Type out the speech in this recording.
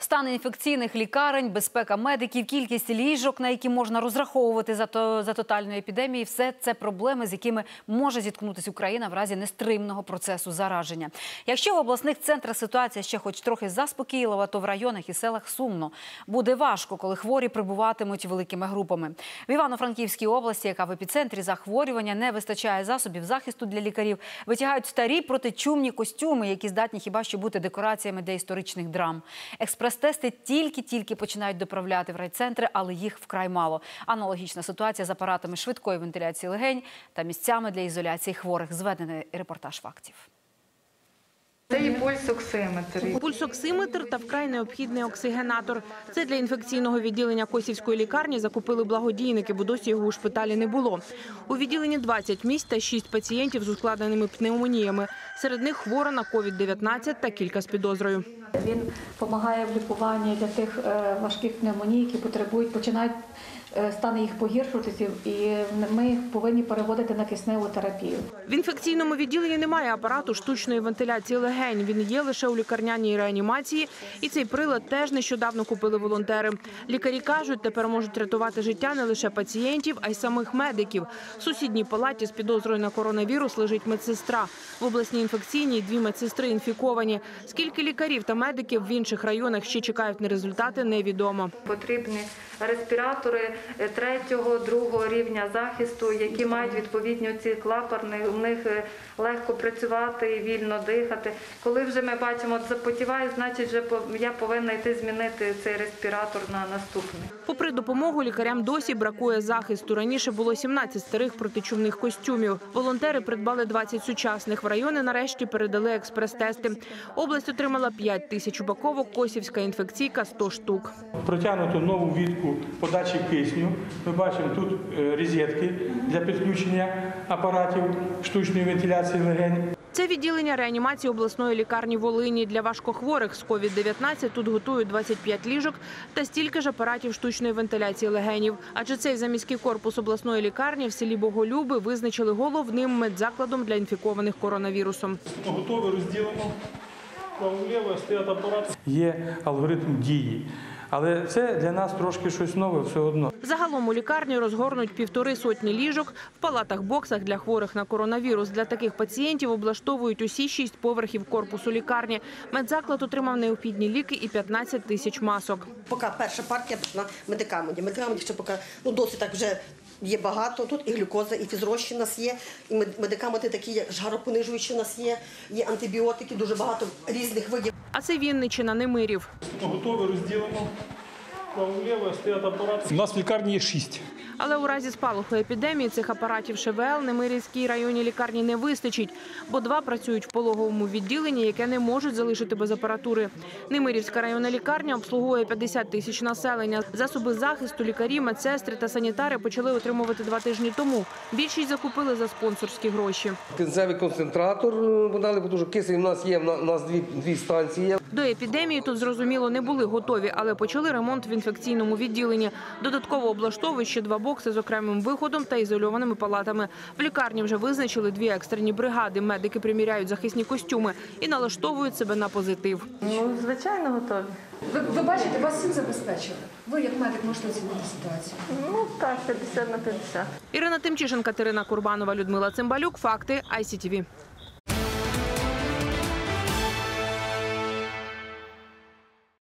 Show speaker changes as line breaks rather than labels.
Стан інфекційних лікарень, безпека медиків, кількість ліжок, на які можна розраховувати за, то, за тотальної епідемії – все це проблеми, з якими може зіткнутися Україна в разі нестримного процесу зараження. Якщо в обласних центрах ситуація ще хоч трохи заспокійлива, то в районах і селах сумно. Буде важко, коли хворі прибуватимуть великими групами. В Івано-Франківській області, яка в епіцентрі захворювання, не вистачає засобів захисту для лікарів, витягають старі протичумні костюми, які здатні хіба що бути декораціями для історичних драм. Експрес-тести тільки-тільки починають доправляти в райцентри, але їх вкрай мало. Аналогічна ситуація з апаратами швидкої вентиляції легень та місцями для ізоляції хворих. Зведений репортаж фактів.
Це і пульсоксиметр.
Пульсоксиметр та вкрай необхідний оксигенатор. Це для інфекційного відділення Косівської лікарні закупили благодійники, бо досі його у шпиталі не було. У відділенні 20 місць та 6 пацієнтів з ускладненими пневмоніями. Серед них хвора на COVID-19 та кілька з підозрою.
Він допомагає в лікуванні для тих е, важких пневмоній, які потребують, починають е, стани їх погіршуватися, і ми їх повинні переводити на кисневу терапію.
В інфекційному відділенні немає апарату штучної вентиляції легень. Він є лише у лікарняній реанімації. І цей прилад теж нещодавно купили волонтери. Лікарі кажуть, тепер можуть рятувати життя не лише пацієнтів, а й самих медиків. В сусідній палаті з підозрою на коронавірус лежить медсестра. В обласній інфекційній дві медсестри інфіковані. Скільки лікарів та медиків в інших районах ще чекають на результати, невідомо.
Потрібні респіратори третього, другого рівня захисту, які мають відповідні ці клапарни. У них е, легко працювати і вільно дихати. Коли вже ми бачимо, от запотіває, значить, вже по- я повинна йти змінити цей респіратор на наступний.
Попри допомогу, лікарям досі бракує захисту. Раніше було 17 старих протичумних костюмів. Волонтери придбали 20 сучасних. В райони нарешті передали експрес-тести. Область отримала 5 тисяч упаковок, Косівська інфекційка – 100 штук.
Протягнуто нову відку подачі кисню. Ми бачимо тут е, розетки для підключення апаратів штучної вентиляції легень.
Це відділення реанімації обласної лікарні Волині. Для важкохворих з COVID-19 тут готують 25 ліжок та стільки ж апаратів штучної вентиляції легенів. Адже цей заміський корпус обласної лікарні в селі Боголюби визначили головним медзакладом для інфікованих коронавірусом.
Готове розділено. Є алгоритм дії. Але це для нас трошки щось нове все одно.
Загалом у лікарні розгорнуть півтори сотні ліжок в палатах-боксах для хворих на коронавірус. Для таких пацієнтів облаштовують усі шість поверхів корпусу лікарні. Медзаклад отримав необхідні ліки і 15 тисяч масок.
Поки перша партія на медикаменті. Медикаментів ще поки ну, досить так вже є багато. Тут і глюкоза, і фізрощі у нас є, і медикаменти такі є, жаропонижуючі у нас є, є антибіотики, дуже багато різних видів.
А це Вінничина, Немирів.
Готове розділено. Право-ліво стоять апарати. У нас в лікарні є шість.
Але у разі спалаху епідемії цих апаратів ШВЛ Немирівській районній лікарні не вистачить, бо два працюють в пологовому відділенні, яке не можуть залишити без апаратури. Немирівська районна лікарня обслуговує 50 тисяч населення. Засоби захисту лікарі, медсестри та санітари почали отримувати два тижні тому. Більшість закупили за спонсорські гроші.
Кінцевий концентратор е, подали, тому що кисень у нас є, у нас дві, дві станції.
До епідемії тут зрозуміло не були готові, але почали ремонт в інфекційному відділенні. Додатково облаштовують ще два бокси з окремим виходом та ізольованими палатами. В лікарні вже визначили дві екстрені бригади. Медики приміряють захисні костюми і налаштовують себе на позитив.
Ну, звичайно, готові.
Ви, ви бачите, вас всім забезпечили. Ви як медик можете оцінити ситуацію.
Ну так, 50 на 50.
Ірина Тимчишин, Катерина Курбанова, Людмила Цимбалюк. Факти ICTV.